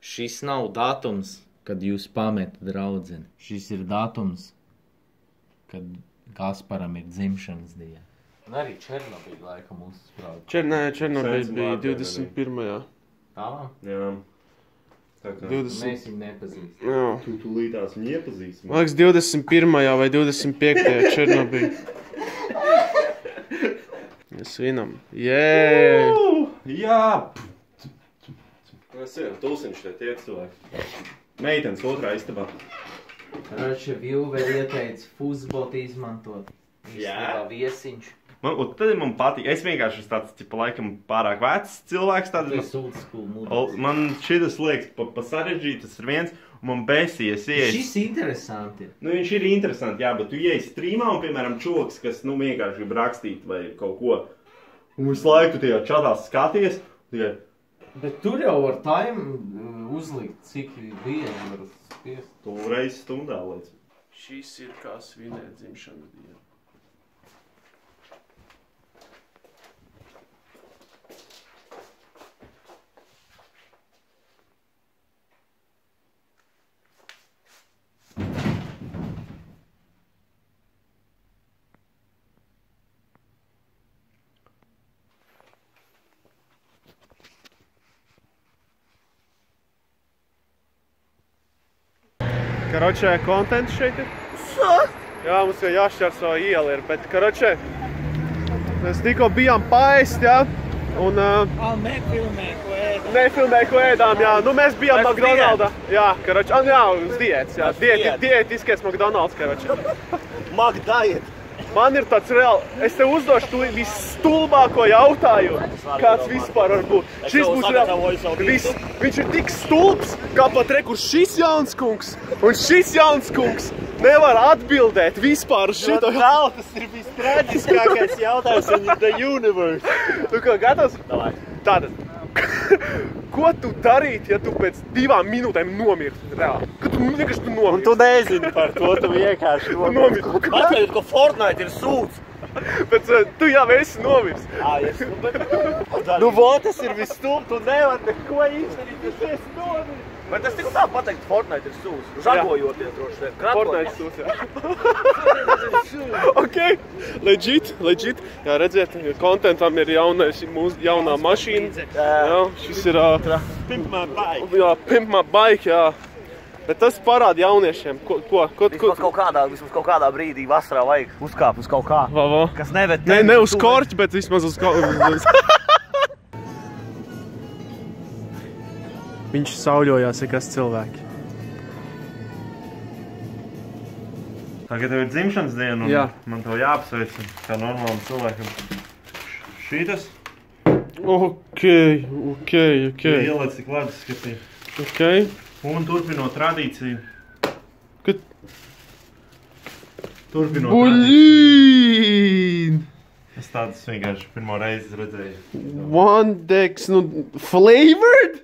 Šis nav datums, kad jūs pametat draudzeni. Šis ir datums, kad Gasparam ir dzimšanas diena. Un arī Černobīļa laikam uzsprāga. Černē, Černobīļs Sēdz bija Latvijā 21. Tā? Jā. Tā kā 20. Mēs viņu nepazīstam. Jā. tu tūlītās viņu iepazīsti. Man liekas, 21. vai 25. Černobīļa. Mēs svinam. Jē! Jā! Mēs zinām, tulsiņš te tie cilvēki. Meitenes otrā istabā. Rača Vilver ieteica fuzbotu izmantot. Jā? Viesiņš. Man, un tad man patīk. Es vienkārši esmu tāds, tipa, laikam, pārāk vecs cilvēks. Tāds, Tas ir old school O, mūzikas. man šis liekas pa, pa sarežģīti, tas ir viens, man besījies ies. Šis interesanti. Nu, viņš ir interesants, jā, bet tu ienāc streamā un, piemēram, čoks, kas nu, vienkārši grib rakstīt vai kaut ko. Un visu laiku tu tajā čatā skaties. Tikai, Bet tur jau var time uh, uzlikt, cik bieži var spiest. tu reizi stundā līdz. Šis ir kā svinēt dzimšanas dienu. Karočē, kontents šeit ir. Jā, mums jau jāšķērso iela ir, bet, karočē, mēs tikko bijām paēst, jā, un uh, nefilmē, ko ēd. nefilmēja, ko ēdām, jā. Nu, mēs bijām Uz McDonaldā. Jā, karočē, ah, jā, uz diētas, jā. Diētiskais McDonalds, karočē. Magdajiet. Man ir tāds reāli, es tev uzdošu tu visstulbāko jautājumu, kāds vispār var būt. Šis būs reāli, vis, viņš ir tik stulbs, kā pat re, kur šis jauns kungs un šis jauns kungs nevar atbildēt vispār šito Nav, tas ir vistraģiskākais jautājums in the universe. Tu kā gatavs? Davai. Tātad, ko tu darītu, ja tu pēc divām minūtēm nomirtu? Reāli. Kad tu vienkārši tu Un nomirtu. tu nezini par to, tu vienkārši Tu nomirtu. Atceries, ka Fortnite ir sūds. Bet uh, tu jau esi nomirs. Ā, es, nu, bet... Nu, vot, tas ir visstulb, tu nevar neko izdarīt, tas esi nomiris. Bet es tikai tā pateiktu, Fortnite ir sūds. Žagojoties droši vien. Fortnite stūs, jā. ok, legit, legit. Jā, redziet, kontentam ir jaunais, mūsu jaunā mašīna. Jā, šis ir, ā, Pimp my bike. jā, pimp my bike, jā. Bet tas parāda jauniešiem, ko, ko, ko, ko, Vismaz kaut kādā, vismaz kaut kādā brīdī vasarā vajag uzkāpt uz kaut kā, va, va. kas neved Ne, ne uz korķa, bet vismaz uz kaut Viņš sauļojās, ir kas cilvēki. Tagad tev ir dzimšanas diena, un Jā. man to jāapsveic kā normālam cilvēkam. Šītas Ok, ok, ok. ieliec tik ledus skatī. Ok. Un turpinot tradīciju. Kad- Turpinot tradīciju. Buļīn! Es tādas vienkārši pirmo reizi redzēju. One decks, nu, flavored?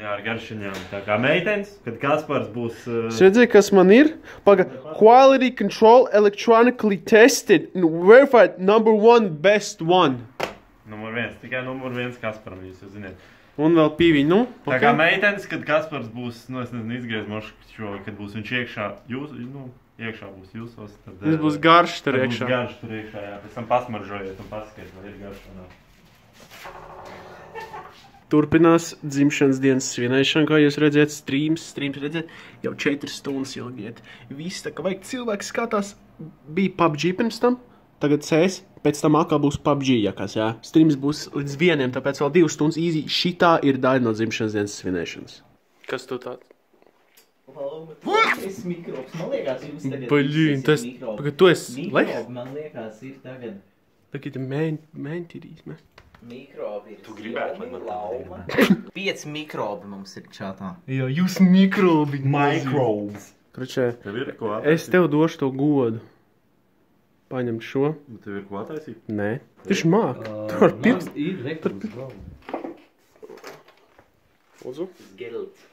Jā, ar garšiņām. Tā kā meitenes, kad Kaspars būs... Uh, Es redzēju, kas man ir. Paga, quality control electronically tested and verified number one best one. numur viens, tikai numur viens Kasparam, jūs jau ziniet. Un vēl pīviņu, nu, Tā kā meitenes, kad Kaspars būs, nu, es nezinu, izgriezmoši šo, kad būs viņš iekšā, jūs, nu, iekšā būs jūsos, tad... Eh, būs garš tur tad būs iekšā. Garš tur iekšā, jā. Pēc tam pasmaržojiet un paskatiet, vai ir garš vai nav. Turpinās dzimšanas dienas svinēšana, kā jūs redzat, streams, streams redzat, jau 4 stundas ilgi iet. Viss tā kā vajag cilvēks skatās, bija PUBG pirms tam, tagad CS, pēc tam atkal būs PUBG, ja kas, jā. Streams būs līdz vieniem, tāpēc vēl 2 stundas easy. Šitā ir daļa no dzimšanas dienas svinēšanas. Kas tu tāds? Es mikrobs, man liekas, jums tagad... Baļīn, tas, pagad, tu esi, lai? Mikrobi, man liekas, ir tagad... Tagad ir mēn, mēntirīs, ne? Mikrobi ir... Tu gribētu, lai man lauma. Pieci mikrobi mums ir čatā. Jā, jūs mikrobi. Microbes. Kročē, Tev ir ko es tev došu to godu. Paņem šo. Tev ir ko attaisīt? Nē, viņš māk. Tu vari pirkt. Ir rekords, bro. Lūdzu. Gelt.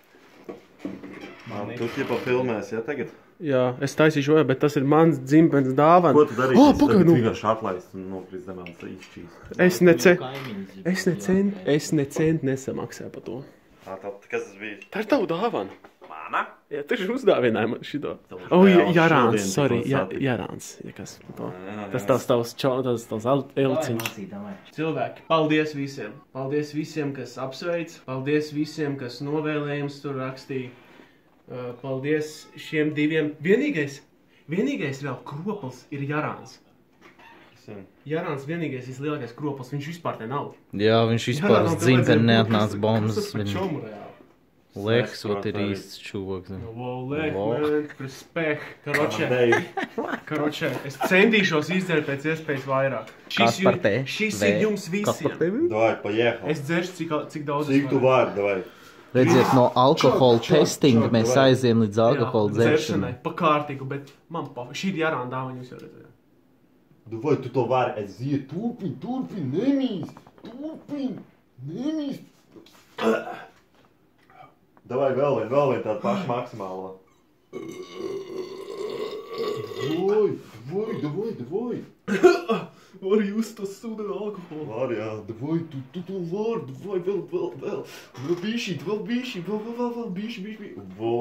Tu jau filmēsi, ja tagad? Jā, es taisīšu, vēl, bet tas ir mans dzimtenes dāvana. Ko tu darīsi? Oh, Es pagaid, nu. vienkārši atlaistu un nokrist zemē un izšķīs. Es nece, Kaimiņš zina, es necent, es necent nesamaksāju par to. Tā, tā, kas tas bija? Tā ir tava dāvana. Mana? Jā, tu esi uzdāvinājis man šito. O, šodien sorry. Jārāns. Ja kas Tas jā. tavs tavs čau, tas tavs elciņš. Cilvēki, paldies visiem! Paldies visiem, kas apsveic, paldies visiem, kas novēlējums tur rakstīja. Uh, Paldies šiem diviem. Vienīgais, vienīgais vēl kropls ir Jārāns. Visiem. Jārāns vienīgais vislielākais kropls, viņš vispār te nav. Jā, viņš vispār uz dzimteni neatnāca bombas. liekas, ot ir īsts respekt. Karoče, es centīšos izdarīt pēc iespējas vairāk. Kas Šis, te? šis ir jums visiem. Davai, pajēhal. Es dzeršu, cik, cik daudz es Cik tu vari, davai. Redziet, no alkohola testinga mēs vai? aizējām līdz alkohola dzeršanai. Pa kārtīgu, bet man pa... Šī ir jārāna dāvana, jūs jau redzējāt. Davai, tu to vari. Es zinu, turpin, turpin, nemīst. Turpin, nemīst. Davai, vēl vien, vēl vien tādu pašu maksimālo. Davai, davai, davai, davai. Var jūs to sūdu alkoholu? Var, jā, davai, tu, tu to vari, davai, vēl, vēl, vēl. Vēl bišķi, vēl bišķi, vēl, vēl, vēl, vēl, bišķi, bišķi, bišķi. Vo.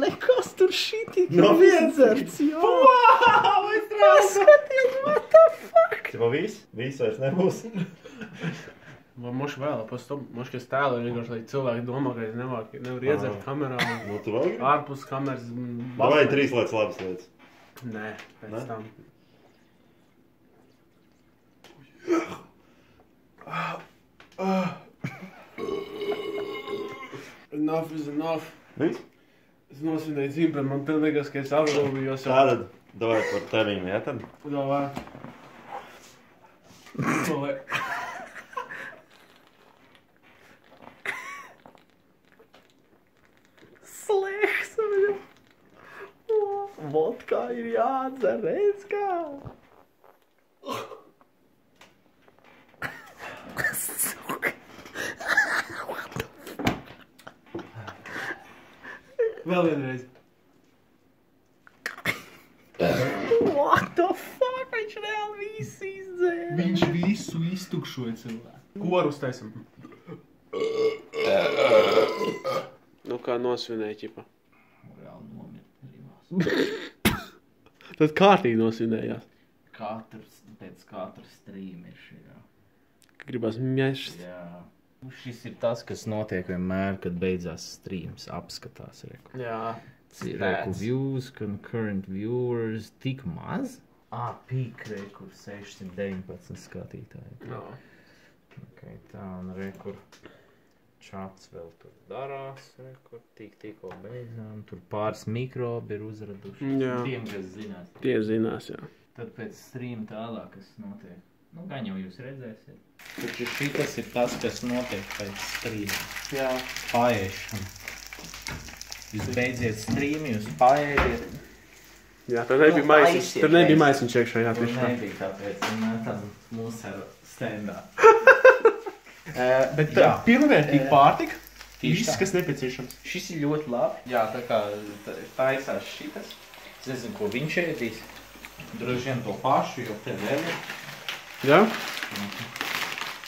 Nekas tur šī tik Nav iedzerts, jā. Wow, es Paskaties, what the fuck? Tev viss, viss vairs nebūs. Man moš vēl, pēc tam, moš, kas tēlo vienkārši, lai cilvēki domā, ka es nevar, nevar iedzert Aha. kamerā. un Nu, tu vēl gribi? Ārpus kameras. mm, Davai, balkons. trīs lietas labas lietas. Nē, pēc Ne? tam. Enough is enough. Viss? Es nosvinēju dzimteni, man liekas, ka es apgalvojos jau. Tātad, davai par tevīm, jā, tad. Davai. Davai. Ir jādzer, redz kā. Vēl vienreiz. What the fuck? Viņš reāli visu izdzēra. Viņš visu iztukšoja cilvēku. Ko uztaisam? Nu kā nosvinēja ķipa. Reāli nomirt. Tad kārtīgi nosvinējās. Katrs, pēc katra streama ir šī. jā. Gribas mešs. Jā. Nu, Šis ir tas, kas notiek vienmēr, kad beidzās streams. Apskatās, reku. Jā. Reku views, concurrent viewers, tik maz? Ah, pīk, reku, 619 skatītāji. Jā. Okay, tā, un rekur čats vēl tur darās, rekur tik tikko beidzām. Tur pāris mikrobi ir uzraduši. Jā. Tiem, kas zinās. Tie zinās, jā. Tad pēc streama tālāk, kas notiek. Nu, gan jau jūs redzēsiet. Taču šitas ir tas, kas notiek pēc streama. Jā. Paēšana. Jūs beidziet streamu, jūs paēdiet. Jā, tur nebija Nu, maisiņš. Tur nebija maisiņš iekšā, jā, Tur tieši tā. nebija tāpēc, un tam mūsu ar stendā. Bet Jā. pilnvērtīgi pārtika. Tieši Viss, tā. kas nepieciešams. Šis ir ļoti labi. Jā, tā kā tā- taisās šitas. Es nezinu, ko viņš ēdīs. Droši vien to pašu, jo te vēl ir. Jā?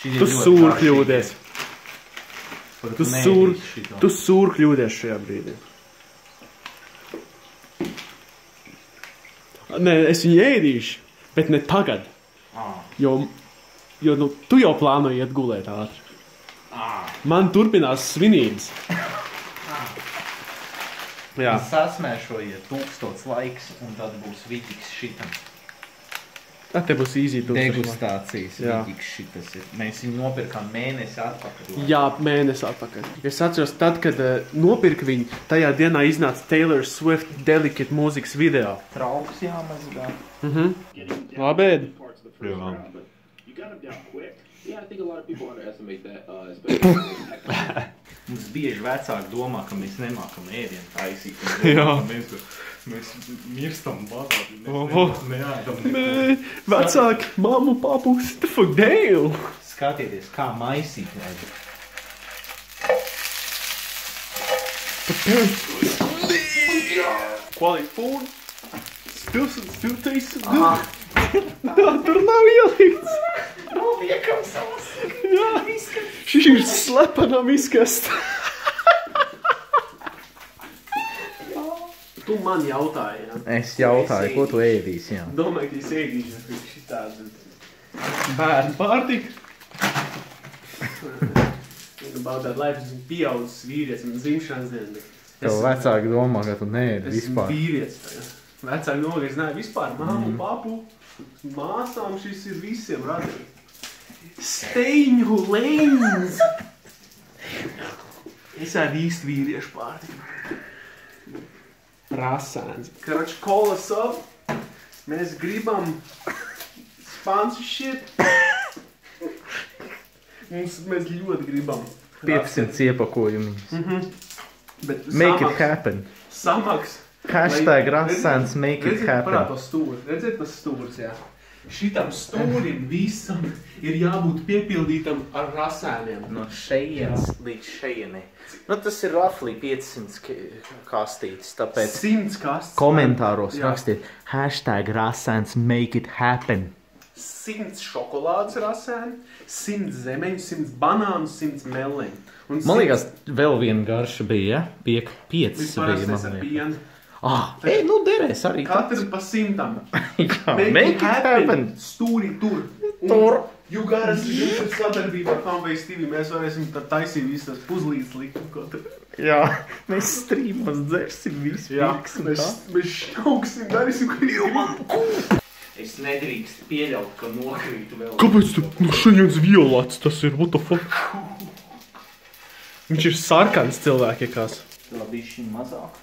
Ir Tu sūri kļūdies. Tu sūri, tu sūri kļūdies šajā brīdī. Nē, es viņu ēdīšu, bet ne tagad. Ā, Jo, jo nu, tu jau plānoji iet gulēt ātri. ā. Man turpinās svinības. Jā, Sasmēšojiet tūkstots laiks, un tad būs vidīgs šitam. tad te būs īzī tūkstoši. Degustācijas Jā. vidīgs šitas ir. Mēs viņu nopirkām mēnesi atpakaļ. Jā, mēnesi atpakaļ. Es atceros, tad, kad uh, nopirku viņu, tajā dienā iznāca Taylor Swift Delicate mūzikas video. Trauks jāmazgā. Labi, ēd. parts of the him down quick. Yeah, I think a lot of people underestimate that, uh, especially. Mums bieži vecāki domā, ka mēs nemākam ēdienu taisīt. Jā. Mēs, mēs mirstam badā. Oho. neēdam. Nē, Vecāki, mammu, papu, stufu dēļ. Skatieties, kā maisīt. vajag. Quality food. Still, still tastes good. Tur nav ielikts. Jā, šis ir slepenam izkast. tu man jautāji, jā. Es jautāju, ko tu ēdīsi, jā. Domāju, ka es ēdīšu tāds bērnu pārtika. About that life, esmu pieaudzis vīrietis, man dzimšanas diena. Tev vecāki domā, ka tu neēdi Esmu vispār. vīrietis tagad. Vecāki es neesmu vispār māmu, mm. papu, māsām šis ir visiem radījis. Steņu lēns! Es ēdu īsti vīriešu pārtiku. Rasēns. Karač, call us up. Mēs gribam sponsorship. Mums, mēs ļoti gribam. 500 iepakojumi. Bet Make it samaks- happen. Samaks. Hashtag rasens make it Redziet, parād happen. to stūri. Redziet, tas stūris, jā. Šitam stūrim visam ir jābūt piepildītam ar rasēniem. No šejienes līdz šejienei. Nu, tas ir roughly 500 ki- kastītes, tāpēc Simts kastes. komentāros Jā. rakstiet hashtag rasens make it happen. Simts šokolādes rasēni, simts zemeņu, simts banānu, simts meleņu. Un Man simts- liekas, vēl viena garša bija, ja? Piek, piecas bija, man liekas. Ah, ej, nu derēs arī. Katrs pa simtam. Jā, make it happen. Stūri tur. Un Tur. Jūs garas esat sadarbībā ar Fanbase TV. Mēs varēsim tad taisīt visas tas puzlītes likt. ko tur. Jā, mēs strīmos dzersim visu. Jā, pirksim mēs, tā. mēs šauksim, darīsim, ko gribam. Es nedrīkstu pieļaut, ka nokrītu vēl. Kāpēc tu no šajienes violāts tas ir? What the fuck? Viņš ir sarkans cilvēki, kas. Tā bija šī mazāk.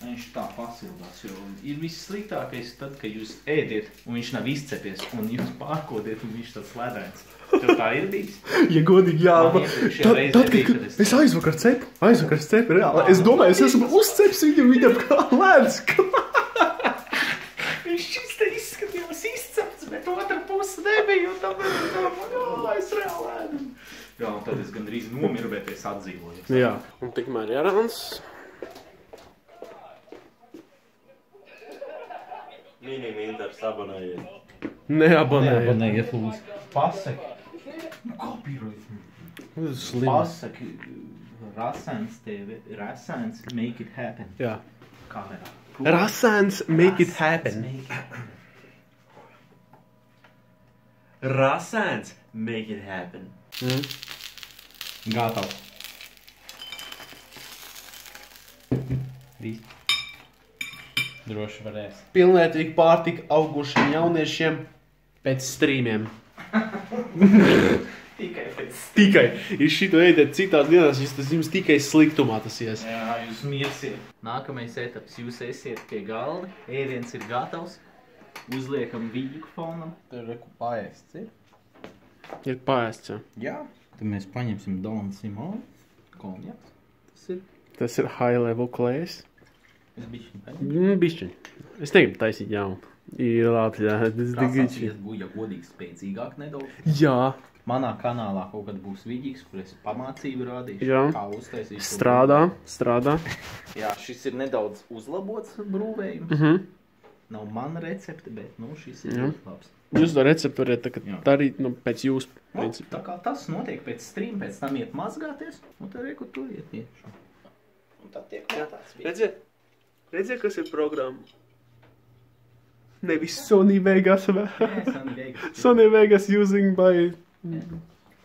Viņš tā pasildās, jo ir viss sliktākais tad, kad jūs ēdiet un viņš nav izcepies un jūs pārkodiet un viņš tāds ledens. Tev tā ir bijis? Ja godīgi, jā, Man man, iepriekšējā tad, reizē tad, bija, kad kad es- es aizvakar cepu, aizvakar cepu, reāli. Es domāju, es esmu uzceps viņam, viņam kā lēns. Viņš šis te izskatījās izcepts, bet otra puse nebija un tāpēc es domāju, jā, es reāli ēdu. Jā, un tad es gandrīz nomiru, bet es atdzīvoju. Jā, un tikmēr Jārans. Mini-minters abonējiet. Neabonēja. Neabonējiet, lūdzu. Pasaki. Nu, copyright. Slim. Pasaki. Rasens tevi, rasens, make it happen. Jā. Kamerā. Rasēns make it happen. Make it happen. Rasēns, make it happen. Gatavs. Viss. Droši varēs. Pilnvērtīgi pārtika augušiem jauniešiem pēc strīmiem. Tikai pēc. Tikai, ja šito ēdiet citās dienās, jūs tas jums tikai sliktumā tas ies. Jā, jūs mirsiet. Nākamais etaps. Jūs esiet pie galda. Ēdiens ir gatavs. Uzliekam vīģu fonam. Tur ir ko paēst. Ir? Ir paēsts, jā. Jā. Tad mēs paņemsim Donu Simonu. Konjaks. Tas ir. Tas ir high level klēs. Es. Mm, bišķiņ. Es negribu taisīt jaunu. Ir labi, jā. Tas ir Krasās tikai. ies būja godīgi spēcīgāk nedaudz. Jā, Manā kanālā kaut kad būs vidīgs, kur es pamācību rādīšu. Jā. Kā uztaisīt. to strādā, strādā. Jā, šis ir nedaudz uzlabots brūvējums. Mhm. Nav mana recepte, bet nu, šis ir Jā. ļoti labs. Jūs to receptu varat darīt nu, pēc jūsu principa. tā kā tas notiek pēc stream, pēc tam iet mazgāties, un tad reku tur iet iekšā. Un tad tiek mētāts. Redziet, redziet, kas ir programma. Nevis Sony Vegas. vai- Nē, San Vegas. Sony Vegas using by.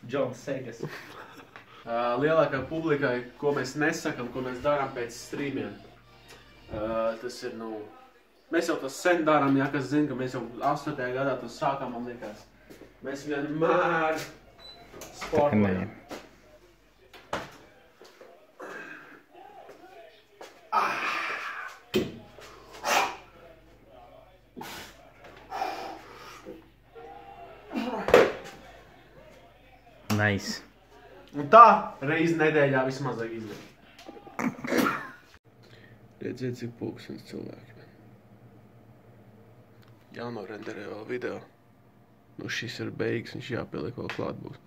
John Segas. Uh, lielākā publikai, ko mēs nesakām, ko mēs darām pēc streamiem. Uh, tas ir, nu, mēs jau tas sen darām, ja kas zina, ka mēs jau 8. gadā to sākām, man liekas. Mēs vienmēr sportojam. Nice. Un tā reizi nedēļā vismaz izdarīt. Redziet, cik pūkstens cilvēki. Jānorenderē vēl video. Nu, šis ir beigas, viņš jāpieliek vēl klāt būs.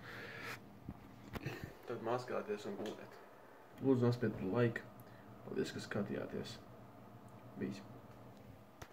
Tad mazgāties un gulēt. Lūdzu, nospiediet laiku, Paldies, ka skatījāties. Bijis.